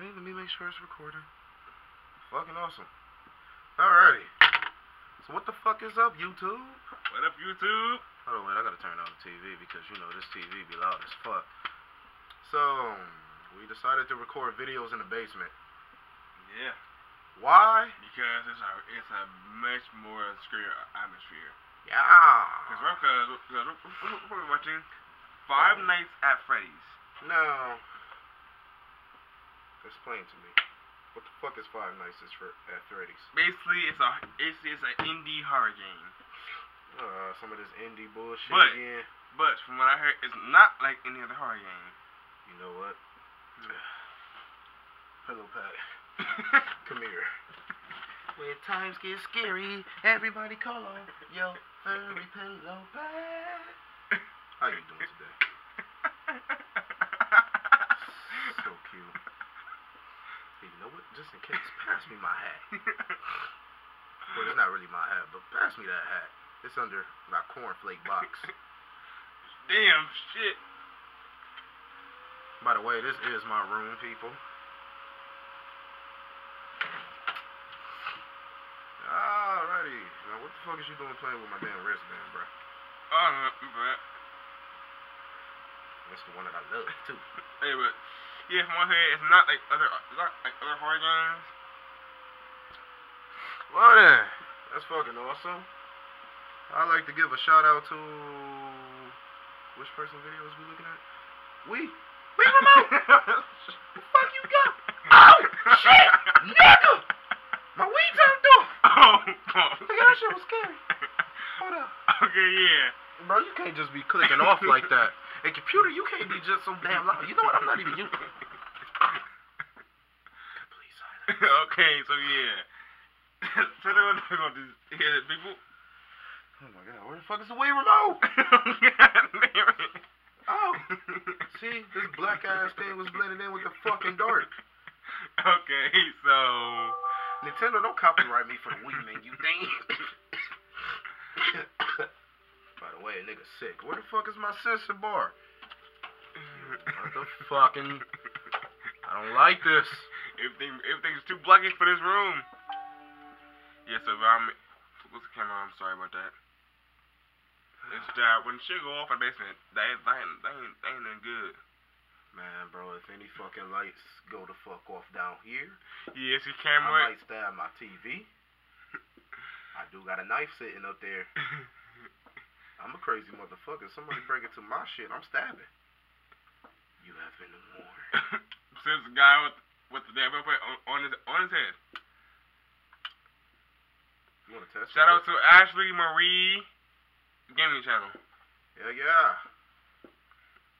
Wait, let me make sure it's recording. Fucking awesome. Alrighty. So what the fuck is up, YouTube? What up, YouTube? Hold on, wait, I gotta turn on the TV because you know this TV be loud as fuck. So, we decided to record videos in the basement. Yeah, Why? because it's a it's a much more secure atmosphere. Yeah. Because we're, cause, we're, we're watching Five Nights at Freddy's. No. Explain to me. What the fuck is Five Nights at Fre- at Freddy's? Basically, it's a it's it's an indie horror game. Uh, some of this indie bullshit But- again. But from what I heard, it's not like any other horror game. You know what? Pillow Pat. Come here. When times get scary, everybody call on your furry pillow pat. How you doing today? So cute. You know what? Just in case, pass me my hat. Well, it's not really my hat, but pass me that hat. It's under my cornflake box. Damn shit. By the way, this is my room, people. Alrighty. Now, what the fuck is you doing playing with my damn wristband, bro? Oh, but That's the one that I love, too. hey, but yeah, from what I heard, it's not like other it's not like other horror games. Well, then. That's fucking awesome. I'd like to give a shout out to. Which person video is we looking at? We. Wii remote! the fuck you got? Oh, shit! Nigga! My weed turned off! Oh, at that shit was scary. Hold up. Okay, yeah. Bro, you can't just be clicking off like that. A computer, you can't be just so damn loud. You know what? I'm not even using okay, so yeah. so they're gonna, they're gonna just hear people. Oh my god, where the fuck is the Wii remote? Damn. Oh, see, this black ass thing was blending in with the fucking dark. Okay, so Nintendo, don't copyright me for the Wii Man, you thing. By the way, nigga sick. Where the fuck is my sensor bar? What the fucking? I don't like this. Everything everything's too blocky for this room. Yeah, so if I'm what's the camera? I'm sorry about that. It's that when shit go off in the basement, that ain't that ain't that ain't, that ain't nothing good. Man, bro, if any fucking lights go the fuck off down here, Yeah, see camera. I might stab my TV. I do got a knife sitting up there. I'm a crazy motherfucker. Somebody break into my shit, I'm stabbing. You have been warned. Since the guy with with the damn on, on his on his head. You wanna test Shout out to Ashley Marie Gaming Channel. Yeah, yeah.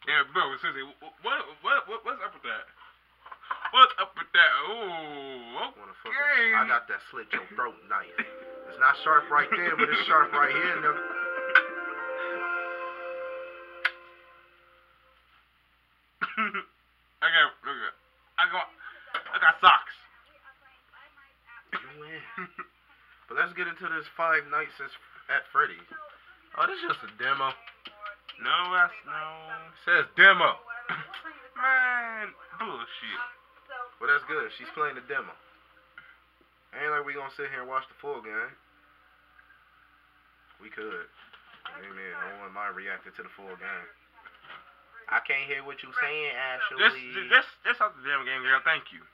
Yeah, bro, seriously, what, what, what, what, what's up with that? What's up with that? Ooh, okay. I got that slit your throat knife. It's not sharp right there, but it's sharp right here. I got, look at, I got socks. But let's get into this Five Nights at Freddy's. Oh, this is just a demo. No, that's no. It says demo. Man, bullshit. Well, that's good. She's playing the demo. Ain't like we gonna sit here and watch the full game. We could. I mean, I don't want mine reacting to the full game. I can't hear what you're saying, This, Ashley. this, this out the damn game, girl. Thank you.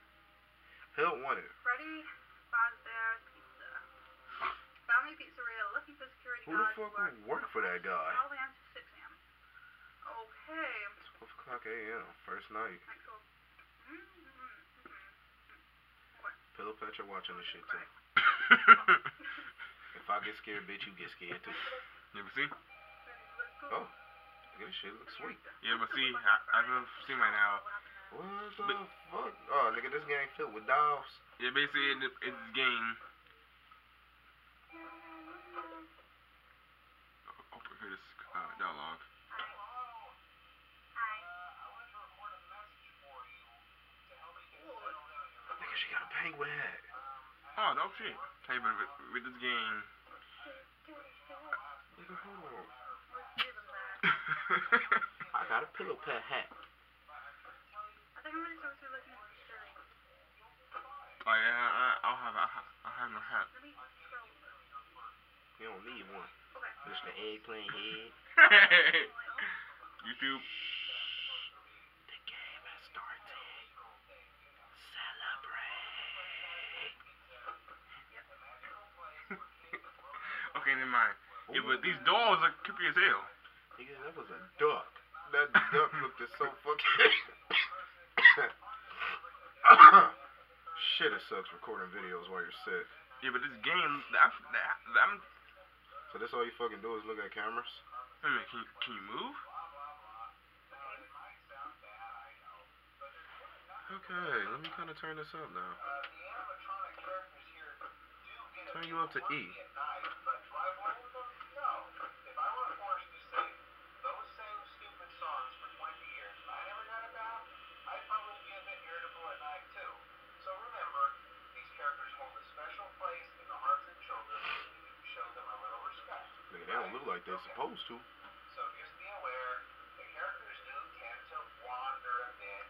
Hilt wanted. Freddy Fazbear Pizza. Family Pizzeria looking for security Who the fuck would work for that guy? 12 a.m. to 6 a.m. Okay. 12 o'clock a.m. First night. Like, so, mm, mm, mm, mm. Pillow Petra watching this shit too. If I get scared, bitch, you get scared too. you ever see? Oh, this shit looks sweet. Yeah, but see, I, I don't see right now. What the fuck? Oh, nigga, this game filled with dolls. Yeah, basically, it, it's this game. Oh, oh, hear this uh, dialogue. Nigga, she got a penguin hat. Oh, no shit. Hey, but with, with this game, Nigga, hold on. Give him that. I got a pillow pet hat. Oh yeah, I'll have a, I'll have my hat. We don't need one. Just an eggplant head. YouTube. The game has started. Celebrate. okay, never mind. It was, these dolls are creepy as hell. Nigga, that was a duck. That duck looked so fucking. Shit, it sucks recording videos while you're sick. Yeah, but this game, that, that, I'm, So this all you fucking do is look at cameras? wait a minute, can, you- can you move? Okay, let me kind of turn this up now. Turn you up to E. Nigga, they don't look like they're supposed to. So just be aware, the characters do tend to wander a bit.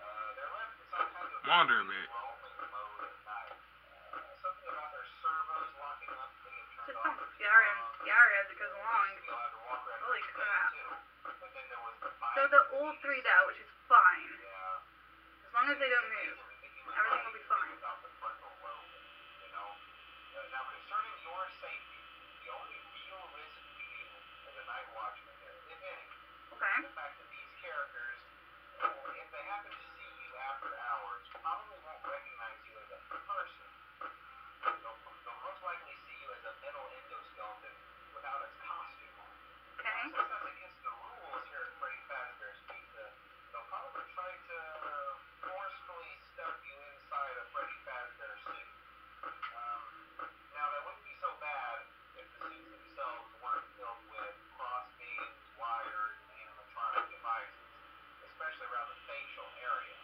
Uh, they're left in some kind of Wander a bit. roaming mode at night. Uh, something about their servos locking up and being turned Just off. sounds scary and scary as it goes along. You'll have to walk around Holy every day, crap. too. But then there was the So bike. the all three there, which is fine. Yeah. As long as they don't move, everything will be fine. About the frontal lobe, you know? Uh, now, concerning your safety, the only real risk to you as a night watchman there, if any, Okay. the fact that these characters, uh, if they happen to see you after hours, probably won't recognize you as a person. They'll, they'll most likely see you as a metal endoskeleton without its costume on. Okay. Since that's against the rules here at Freddy Fazbear's Pizza, they'll probably try to forcefully stuff you inside a Freddy Fazbear suit. Um, now, that wouldn't be so bad if the suits themselves weren't filled with cross beams, wires, and animatronic devices, especially around the facial area.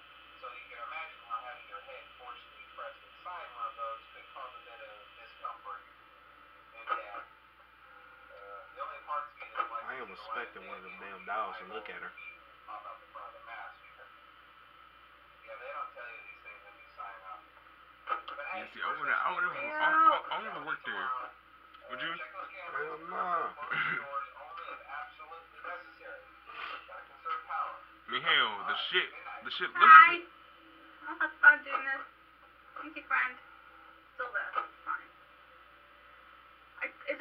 So you can imagine how having your head forcefully pressed inside one of those could cause a bit of discomfort and death. Uh, the only part to me that's like I am expecting one of them damn dolls to look at her. Pop out the front of the mask. Yeah, they don't tell you these things when you sign up. Yeah, see, I would've- I would've- I- I- I would've worked there. Would you? Check those. Hell nah. Close the doors only if absolutely necessary. Gotta conserve power. I mean, hell, the shit, the shit looks Hi. I'll have fun doing this. Thank you, friend. Still there.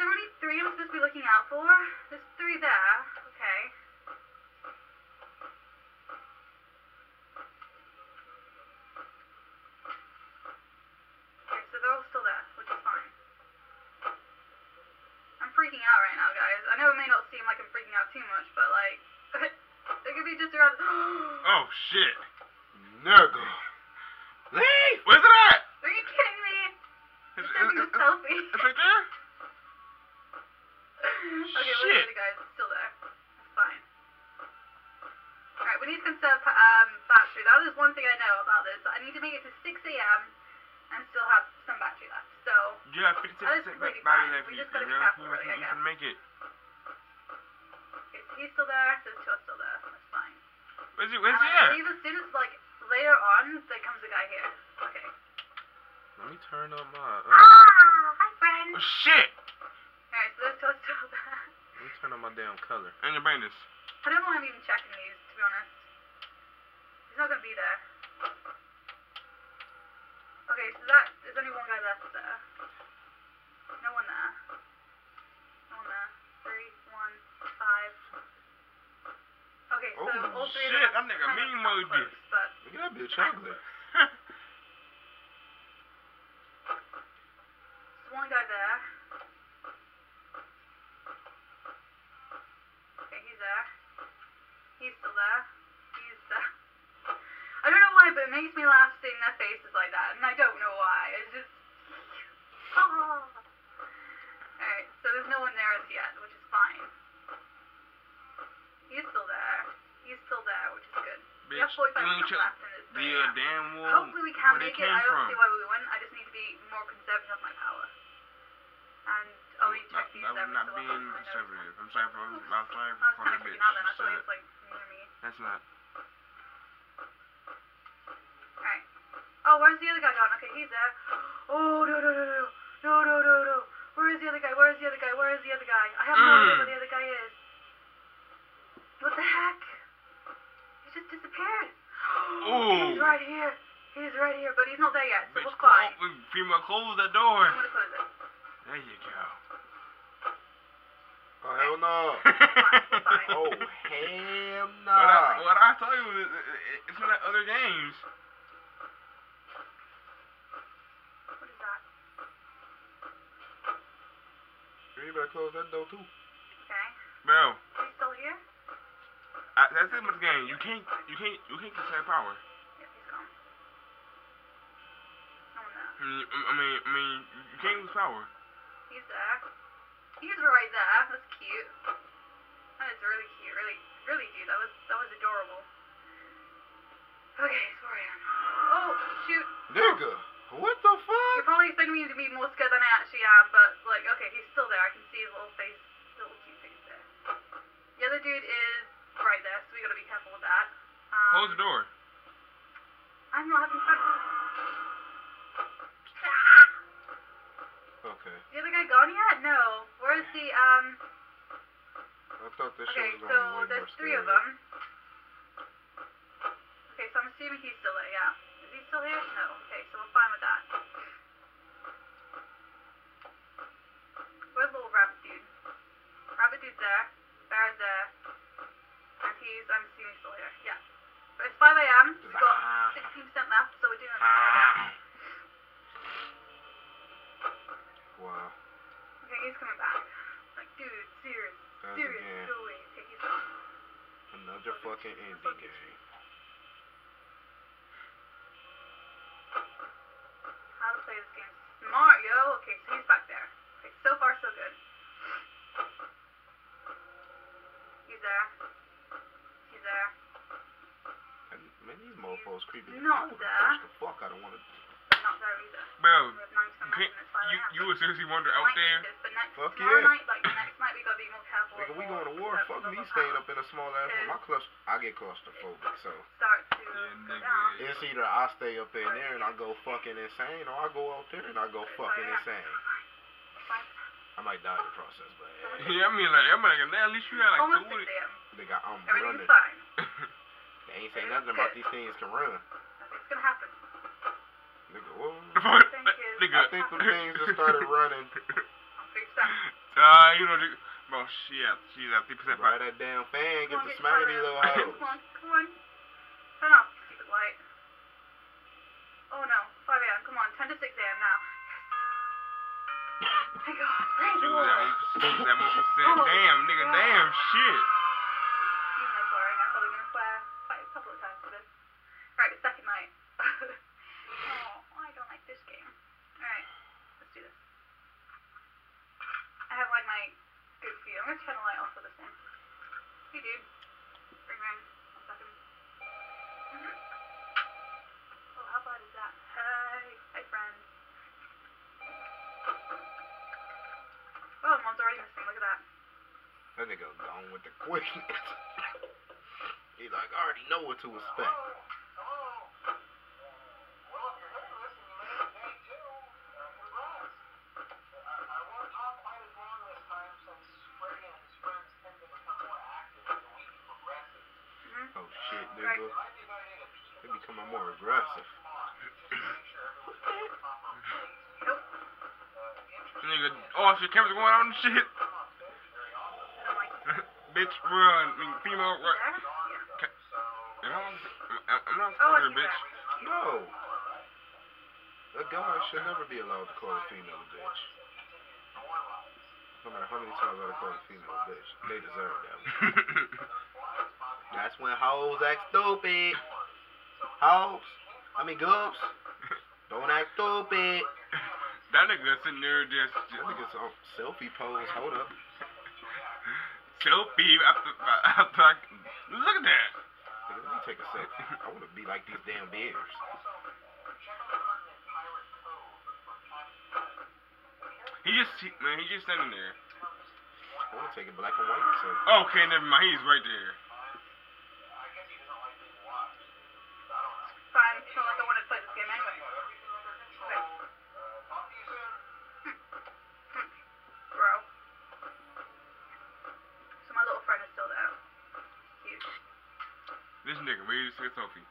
Fine. I, is there only three I'm supposed to be looking out for? There's three there. Okay. Okay, so they're all still there, which is fine. I'm freaking out right now, guys. I know it may not seem like I'm freaking out too much, but like, they could be just around. Oh shit. Nigga. Leave! Where's it at? Are you kidding me? It's, He's taking a it's, it's, selfie. it's right there. Shit. the guys? Still there. It's fine. Alright, we need to conserve um, battery. That is one thing I know about this. I need to make it to 6 a.m. and still have some battery left. So, have 56 That is completely fine. We just gotta be you, careful, really, I you guess. can make it. okay, so he's still there. Those two are still there. That's fine. Where's he? Where's he Uh, at? leave as soon as, like, later on, there comes a guy here. Okay. Let me turn on my. Uh, Ah! Hi, friend! Oh shit! Alright, so those two still there. Turn up my damn color. And your bandits. I don't know why I'm even checking these, to be honest. He's not gonna be there. Okay, so that there's only one guy left there. No one there. No one there. Three, one, five. Okay, so Oh, all three shit, of that them nigga kind of mean mode but Look at that bitch there's one guy there. Okay, he's there. He's still there. He's there. I don't know why, but it makes me laugh seeing their faces like that, and I don't know why. It's just. Oh. Alright, so there's no one there as yet, which is fine. He's still there. He's still there, which is good. We have Bitch, 45 you ain't minutes left in this the video. uh, damn wall. Hopefully we can make it. I don't from. see why we wouldn't. I just need to be more conservative of my power. And I'll need to That, check these that was every not so being. I know it's- conservative. I'm sorry for, I'm sorry I for was kind of bitch. freaking out then. I thought he was like near me. That's not. Alright. Oh, where's the other guy gone? Okay, he's there. Oh, no, no, no, no. No, no, no, no. Where is the other guy? Where is the other guy? Where is the other guy? I have no idea where the other guy is. What the heck? He just disappeared. Ooh. He's right here. He's right here, but he's not there yet, so Bitch, we're fine. close, female, close that door. I'm gonna close it. There you go. Oh hell no. Fine, we're fine. oh hell What I, what I tell you, is, it- it- it's other games. What is that? You better close that door too. Okay. Bro, He's still here? I, that's it with the game. You can't, you can't, you can't conserve power. Yep, he's gone. No one. I mean, I mean, I mean, you can't lose power. He's there. He's right there. That's cute. That is really cute. Really, really cute. That was that was adorable. Okay, sorry. Oh shoot! Nigga, what the You're fuck? probably expecting me to be more scared than I actually am, but like, okay, he's still there. I can see his little face, little cute face there. The other dude is right there, so we gotta be careful with that. Um, Close the door. I'm not having fun. Okay. The other guy gone yet? No. Where's the um? I thought this Okay, shit was so gonna be way there's three of them. Okay, so I'm assuming he's still there. Yeah. Is he still here? No. Okay, so we're fine with that. Where's little rabbit dude? Rabbit dude's there. Bear's there. And he's, I'm assuming, still here. Yeah. But it's 5 a.m. We've got 16% left, so we're doing okay. Wow. Okay, he's coming back. Like, dude, serious. That's Serious. again. Go away. Okay, he's gone. Another fucking indie. How to play this game smart, yo. Okay, so he's back there. Okay, so far so good. He's there. He's there. And, man, these mofos creepy. Not there. punch the fuck out of one of Not there either. Bro, We have 90% you left can't, and it's 5 you, a.m. would seriously wonder out there. need this, but next, Fuck tomorrow yeah. night, like Nigga, we going to war. Fuck me staying up in a small ass room. My cluster, I get claustrophobic, so Start to Yeah, down. it's either I stay up in there and I go fucking insane, or I go out there and I go fucking insane. Fine. I might die in the process, but hey, Yeah, I mean, like, I'm like, at least you had like Almost two. 6 a.m. nigga, I'm Everything's running. fine. They ain't say nothing about these things can run. Nothing's gonna happen. Nigga, whoa. Nigga. I think the things just started running. I'm fixed up. Ah, you know, the, bro, she at, she's at 3% Buy that damn fan, get the smacking your these little hoes. Come on, come on. Turn off the stupid light. Oh no, 5 a.m. Come on, 10 to 6 a.m. now. Yes. Oh, Thank God. Praise She was at 1%. She was at 1%. Oh, Damn, nigga, God. damn, shit. Even though swearing, I'm probably gonna swear quite a couple of times for this. Right, the second night. oh, I don't like this game. Alright, let's do this. I have like my good view. I'm gonna turn the light off for this one. Hey dude. Ring ring. One second. Mhm. Oh, how bad is that? Hey. Hi friends. Oh, mom's already missing. Look at that. That nigga gone with the quickness. He's like, I already know what to expect. Hello? Hello? Well, if you're hearing this and you made it day two, uh, congrats. I, I won't talk quite as long this time since Freddy and his friends tend to become more active as the week progresses. Mm-hmm. Oh shit, Right. nigga. It might be a good idea to peek at They those becoming corner more aggressive. spots just to make sure everyone's got the proper place. Nope. Uh, interesting Nigga, oh, shit, cameras going out and shit. come on stage very often. I don't like this. bitch, run. I mean, female, run. There? Gone, Yeah. So, Am I, I'm, I'm not scared, and bitch. No. A guy should never be allowed to call a female a bitch. No matter how many times I call a female a bitch, they deserve that. That's when hoes act stupid. Hoes, I mean girls, don't act stupid. that nigga sitting there just, That just nigga's on selfie pose. Hold up. selfie after, after I, look at that. Let me take a selfie. I want to be like these damn bears. He just, he, man, he just standing there. I want to take it black and white. So Okay, never mind. He's right there. Fine. It's not like I wanted to play this game anyway. Okay. Bro. nigga ready to take a selfie.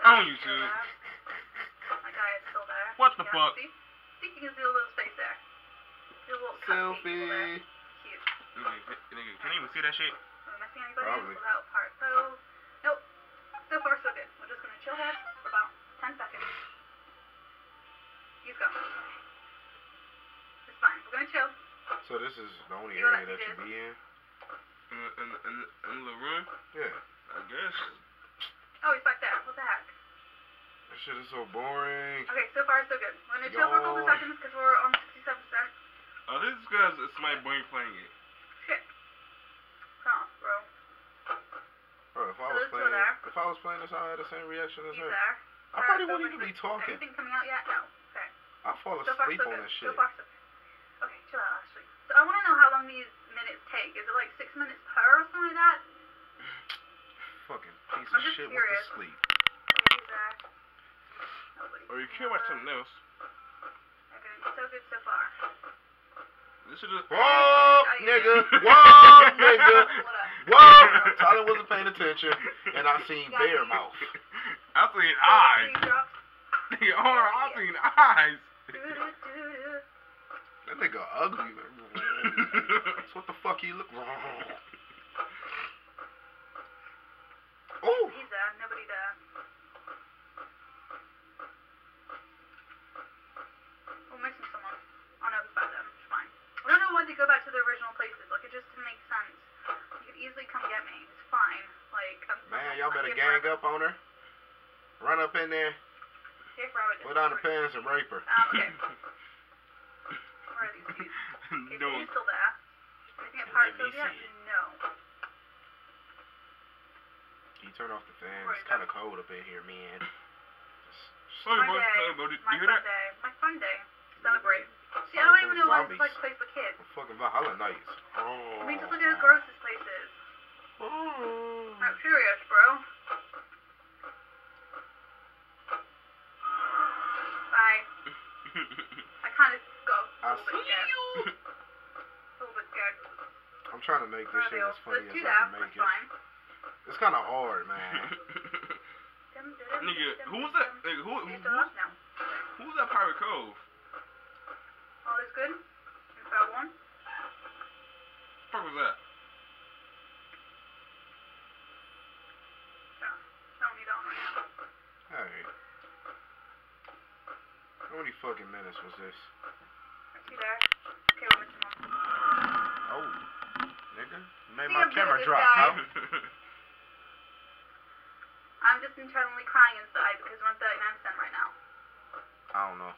That's On still YouTube. there. My guy is still there. What the Yeah, fuck? See? see you can see a little space there. See a little cupcake over there. Selfie. Cute. Nigga, nigga, can you even see that shit? Oh, am I missing anybody? Probably. Without part. So, nope. So far, so good. We're just gonna chill there for about 10 seconds. He's gone. It's fine. We're gonna chill. So this is the only You area that you it be in? In the, in the, in the, in the room? Yeah. I guess. Oh, he's back there. What the heck? That shit is so boring. Okay, so far, so good. We're gonna chill for a couple seconds because we're on 67%. Oh, this is because it's my boy playing it. Shit. Come on, bro. Bro, if I was playing, if I was playing this, I had the same reaction as He's her. there. I probably wouldn't even be talking. Anything coming out yet? No. Okay. I fall asleep So far, so on good. this So shit. far, so good. Okay, chill out, Ashley. So I want to know how long these minutes take. Is it like six minutes per or something like that? Fucking piece I'm of shit with curious. the sleep. Okay, there. Or you can watch something else. Okay, so good so far. This should just. Whoa, oh, nigga. Whoa, nigga. What? Whoa. Tyler wasn't paying attention, and I seen bear you. mouth. I seen eyes. three drops. Nigga, hold I seen eyes. That nigga ugly. man. That's what the fuck he look. Oh, He's there. Nobody there. We're missing someone. Oh no, it's back there. It's fine. I don't know why they go back to the original places. Like, it just didn't make sense. You could easily come get me. It's fine. Like, I'm man, y'all I'm better here gang forever. up on her. Run up in there, put on the pants, and rape her. Um, okay. Where are these dudes? No. you're still there. Anything at Let Park me Sylvia? see it. No. Can you turn off the fan? Where It's kind of cold up in here, man. Just- Sorry, My bro. day. Sorry, My you fun that? day. My fun day. Celebrate. See, I don't even know why this is like a place for kids. I'm fucking Valhalla Nights. Oh. I mean, just look at how gross this place is. Oh. I'm curious, bro. Bit scared. I'm trying to make this shit as funny Let's as do I that. can make That's it. fine. It's kind of hard, man. Nigga, dum, who was that? dum. Nigga, who, Are who, you still who, who was that Pirate Cove? All is good? You found one? fuck was that? Yeah. I don't need that one right now. Alright. How many fucking minutes was this? Oh, nigga. You made See, my camera drop, huh? I'm just internally crying inside because we're on 39 cent right now. I don't know.